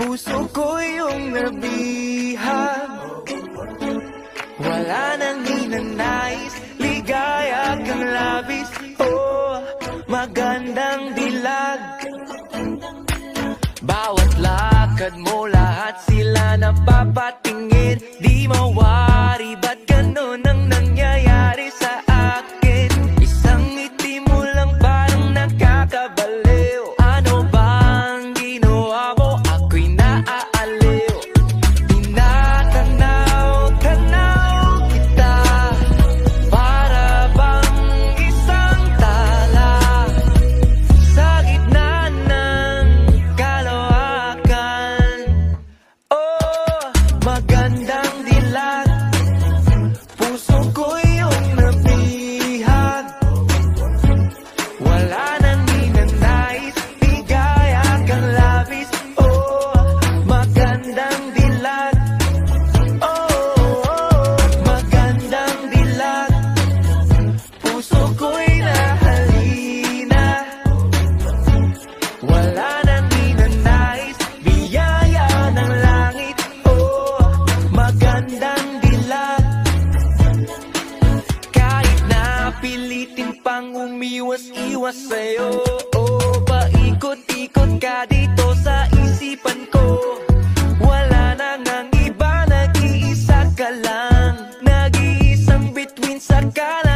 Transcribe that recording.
Puso ko yung nabihag. Wala nang hinanais Ligaya kang labis. Oh, magandang dilag. Bawat lakad mo lahat sila napapatingin. Di mawala Pipilitin pang umiwas-iwas sa'yo. Oh, paikot-ikot ka dito sa isipan ko. Wala na nang iba, nag-iisa ka lang. Nag-iisang between sa kalan